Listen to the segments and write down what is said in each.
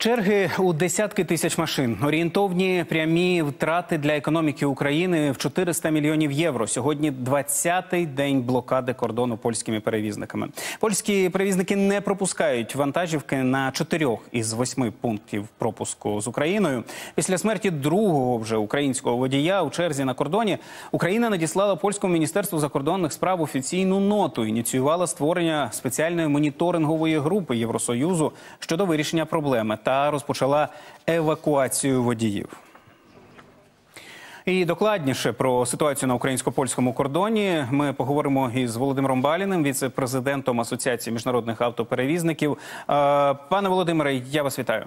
Черги у десятки тисяч машин, орієнтовні прямі втрати для економіки України в 400 мільйонів євро. Сьогодні 20-й день блокади кордону польськими перевізниками. Польські перевізники не пропускають вантажівки на чотирьох із восьми пунктів пропуску з Україною. Після смерті другого вже українського водія у черзі на кордоні Україна надіслала польському міністерству закордонних справ офіційну ноту. Ініціювала створення спеціальної моніторингової групи Євросоюзу щодо вирішення проблеми та розпочала евакуацію водіїв. І докладніше про ситуацію на українсько-польському кордоні ми поговоримо із Володимиром Баліним, віце-президентом Асоціації міжнародних автоперевізників. Пане Володимире, я вас вітаю.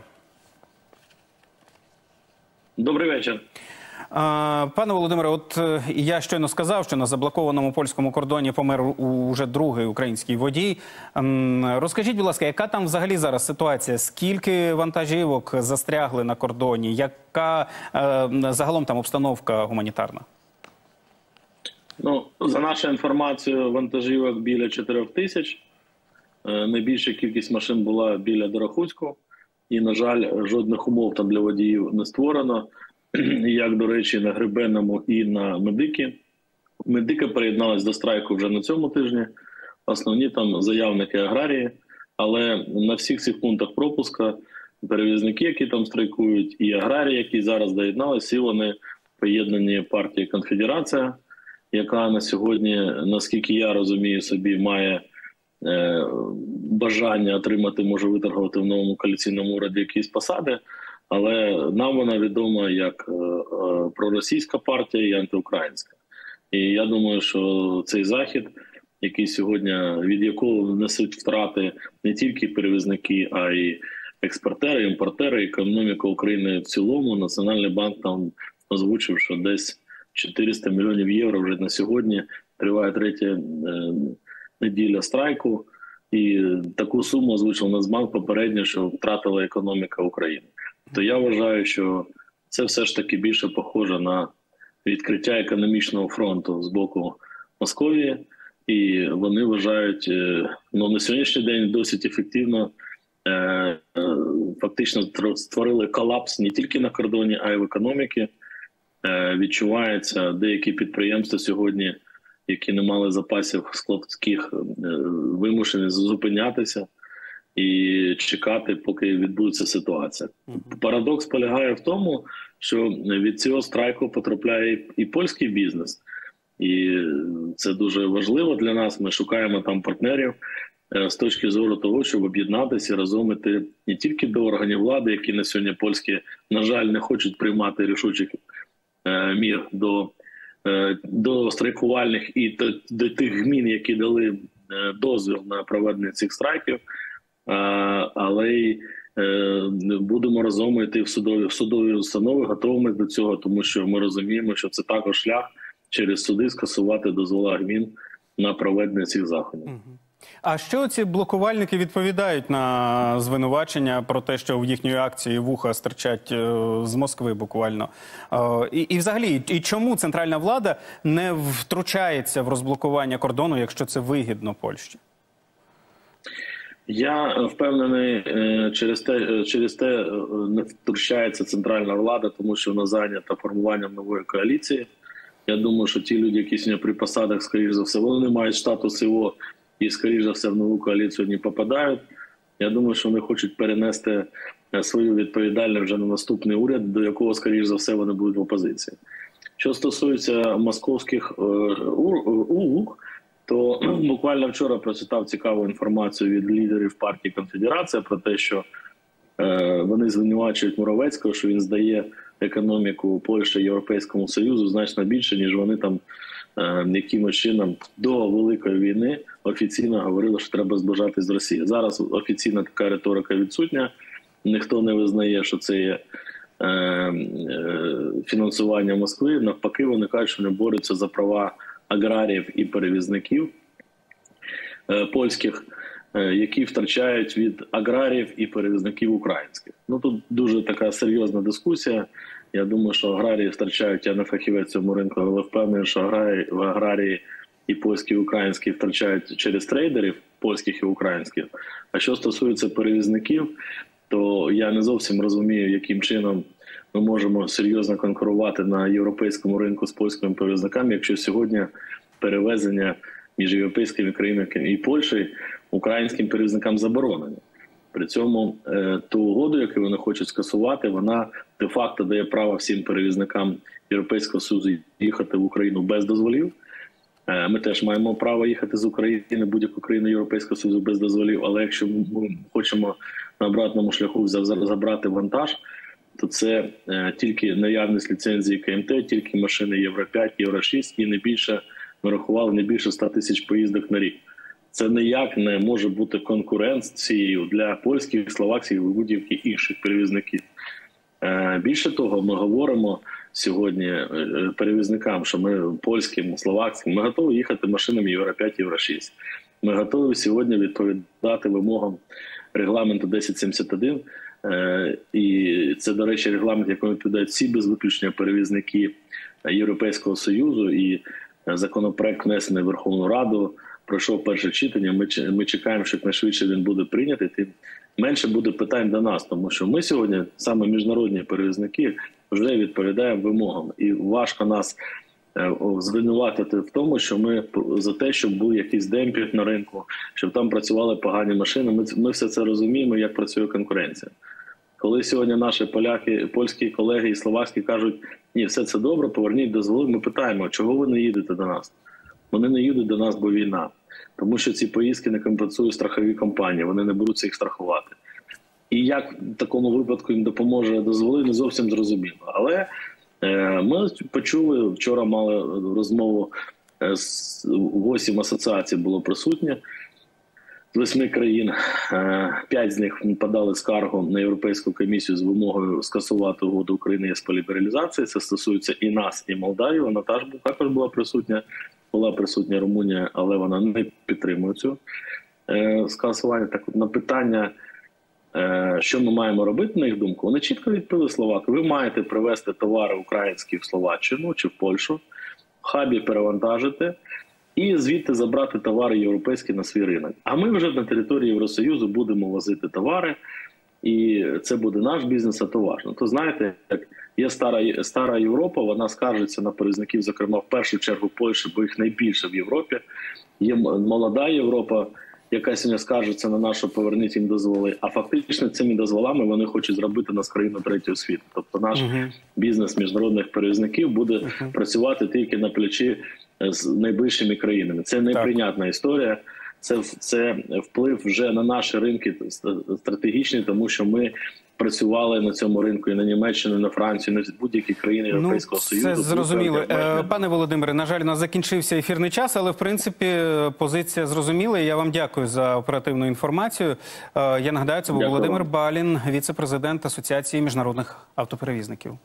Добрий вечір. Пане Володимире, от е, я щойно сказав, що на заблокованому польському кордоні помер уже другий український водій. Розкажіть, будь ласка, яка там взагалі зараз ситуація? Скільки вантажівок застрягли на кордоні? Яка е, загалом там обстановка гуманітарна? Ну, за нашою інформацією, вантажівок біля 4 тисяч. Е, найбільша кількість машин була біля Дорохуцьку. І, на жаль, жодних умов там для водіїв не створено. Як до речі, на Гребенному і на Медики. Медика приєдналась до страйку вже на цьому тижні. Основні там заявники аграрії, але на всіх цих пунктах пропуска перевізники, які там страйкують, і аграрії, які зараз доєдналися, всі вони поєднані партії Конфедерація, яка на сьогодні, наскільки я розумію, собі має е, бажання отримати, може виторгувати в новому коаліційному уряді якісь посади але нам вона відома як е, е, проросійська партія і антиукраїнська. І я думаю, що цей захід, який сьогодні від якого несуть втрати не тільки перевізники, а й експортери, імпортери, економіка України в цілому. Національний банк там озвучив, що десь 400 мільйонів євро вже на сьогодні триває третя е, неділя страйку. І таку суму озвучив Нацбанк попередньо, що втратила економіка України то я вважаю, що це все ж таки більше похоже на відкриття економічного фронту з боку Московії, і вони вважають е, ну на сьогоднішній день досить ефективно. Е, е, фактично створили колапс не тільки на кордоні, а й в економіці. Відчувається деякі підприємства сьогодні, які не мали запасів складських, вимушені зупинятися і чекати, поки відбудеться ситуація. Парадокс полягає в тому, що від цього страйку потрапляє і польський бізнес, і це дуже важливо для нас. Ми шукаємо там партнерів е, з точки зору того, щоб об'єднатися разом іти не тільки до органів влади, які на сьогодні польські, на жаль, не хочуть приймати рішучих е, мір до е, до страйкувальних і до, до тих гмін, які дали дозвіл на проведення цих страйків але й е, будемо разом йти в судові в судові установи, готовими до цього, тому що ми розуміємо, що це також шлях через суди скасувати дозвола гмін на проведення цих заходів. А що ці блокувальники відповідають на звинувачення про те, що в їхньої акції вуха стирчать е, з Москви буквально? Е, і, і взагалі, і чому центральна влада не втручається в розблокування кордону, якщо це вигідно Польщі? Я впевнений, е, через те, е, через те е, не втручається центральна влада, тому що вона зайнята формуванням нової коаліції. Я думаю, що ті люди, які сьогодні при посадах, скоріш за все, вони не мають статус його і, скоріш за все, в нову коаліцію не попадають. Я думаю, що вони хочуть перенести свою відповідальність вже на наступний уряд, до якого, скоріш за все, вони будуть в опозиції. Що стосується московських улуг, то буквально вчора прочитав цікаву інформацію від лідерів партії Конфедерація про те, що е, вони звинувачують Муровецького, що він здає економіку Польщі Європейському Союзу значно більше, ніж вони там е, якимось чином до великої війни офіційно говорили, що треба збажати з Росії. Зараз офіційна така риторика відсутня. Ніхто не визнає, що це є. Е, е, фінансування Москви навпаки, вони кажуть, що вони борються за права аграріїв і перевізників е, польських, е, які втрачають від аграріїв і перевізників українських. Ну тут дуже така серйозна дискусія. Я думаю, що аграрії втрачають я не фахівець цьому ринку, але впевнений, що аграрії в аграрії і польські і українські втрачають через трейдерів польських і українських. А що стосується перевізників, то я не зовсім розумію, яким чином ми можемо серйозно конкурувати на європейському ринку з польськими перевізниками, якщо сьогодні перевезення між європейськими країнами і Польщею українським перевізникам заборонені. При цьому е, ту угоду, яку вони хочуть скасувати, вона де-факто дає право всім перевізникам Європейського Союзу їхати в Україну без дозволів. Е, Ми теж маємо право їхати з України будь-яку країну Європейського Союзу без дозволів. Але якщо ми хочемо на обратному шляху за- за- забрати вантаж, то це е, тільки наявність ліцензії КМТ, тільки машини Євро 5, Євро 6 і не більше ми рахували не більше 100 тисяч поїздок на рік. Це ніяк не може бути конкуренцією для польських, словакських будь-яких інших перевізників. Е, Більше того, ми говоримо сьогодні е, перевізникам, що ми польським, словакським, ми готові їхати машинами Євро 5, Євро 6. Ми готові сьогодні відповідати вимогам регламенту 1071. Е, І це, до речі, регламент, якому відповідають всі без виключення перевізники Європейського Союзу. І е, законопроект внесений в Верховну Раду. Пройшов перше читання. Ми чекаємо, що найшвидше він буде прийнятий. Тим менше буде питань до нас, тому що ми сьогодні, саме міжнародні перевізники, вже відповідаємо вимогам, і важко нас звинуватити в тому, що ми за те, щоб був якийсь демпінг на ринку, щоб там працювали погані машини. Ми ми все це розуміємо, як працює конкуренція. Коли сьогодні наші поляки, польські колеги і словацькі кажуть, ні, все це добре, поверніть дозволи. Ми питаємо, чого ви не їдете до нас? Вони не їдуть до нас, бо війна, тому що ці поїздки не компенсують страхові компанії, вони не беруться їх страхувати. І як в такому випадку їм допоможе дозволи, не зовсім зрозуміло. Але е, ми почули вчора, мали розмову е, з восім асоціацій було присутнє з восьми країн. Е, П'ять з них подали скаргу на Європейську комісію з вимогою скасувати угоду України ЄС по лібералізації. Це стосується і нас, і Молдавії. Вона також бу- також була присутня. Була присутня Румунія, але вона не підтримує цю е, скасування. Так на питання, е, що ми маємо робити, на їх думку, вони чітко відповіли словаки. Ви маєте привезти товари українські в Словаччину чи в Польщу, в хабі перевантажити і звідти забрати товари європейські на свій ринок. А ми вже на території Євросоюзу будемо возити товари, і це буде наш бізнес, а то важно. То знаєте, як є стара стара Європа, вона скаржиться на перевізників, зокрема в першу чергу Польщі, бо їх найбільше в Європі. Є молода Європа, яка сьогодні скаржиться на нашу поверніть їм дозволи. А фактично цими дозволами вони хочуть зробити нас країну третього світу. Тобто наш бізнес міжнародних перевізників буде працювати тільки на плечі е, з найближчими країнами. Це неприйнятна історія. Це це вплив вже на наші ринки ст- стратегічні, тому що ми працювали на цьому ринку і на Німеччину, і на Францію, і на будь-які країни Європейського ну, Союзу. Це зрозуміло. Е. Пане Володимире, на жаль, у нас закінчився ефірний час, але в принципі позиція зрозуміла. Я вам дякую за оперативну інформацію. Е, Я нагадаю, це був Дякую Володимир. Балін, віце-президент Асоціації міжнародних автоперевізників.